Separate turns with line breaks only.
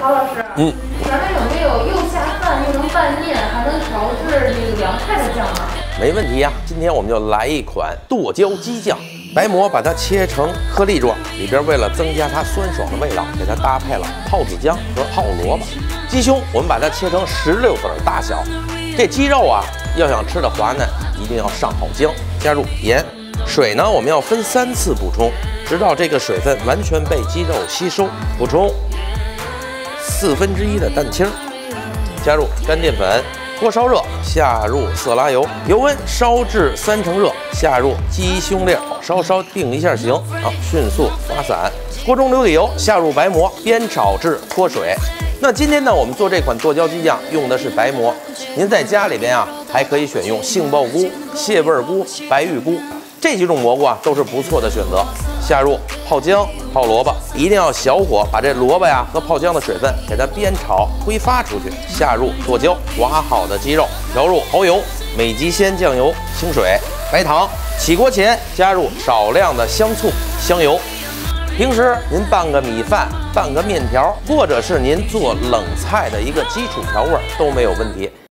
曹老师，
嗯，
咱们有没有又下饭又能拌面，还能调制这个凉菜的酱啊？
没问题呀。今天我们就来一款剁椒鸡酱，白馍把它切成颗粒状，里边为了增加它酸爽的味道，给它搭配了泡子姜和泡萝卜。鸡胸我们把它切成石榴子大小。这鸡肉啊，要想吃的滑嫩，一定要上好姜，加入盐。水呢，我们要分三次补充，直到这个水分完全被鸡肉吸收。补充四分之一的蛋清，加入干淀粉。锅烧热，下入色拉油，油温烧至三成热，下入鸡胸粒，稍稍定一下型，啊，迅速发散。锅中留底油，下入白馍，煸炒至脱水。那今天呢，我们做这款剁椒鸡酱用的是白馍，您在家里边啊，还可以选用杏鲍菇、蟹味菇、白玉菇。这几种蘑菇啊，都是不错的选择。下入泡姜、泡萝卜，一定要小火把这萝卜呀和泡姜的水分给它煸炒挥发出去。下入剁椒，刮好的鸡肉，调入蚝油、美极鲜酱油、清水、白糖。起锅前加入少量的香醋、香油。平时您拌个米饭、拌个面条，或者是您做冷菜的一个基础调味都没有问题。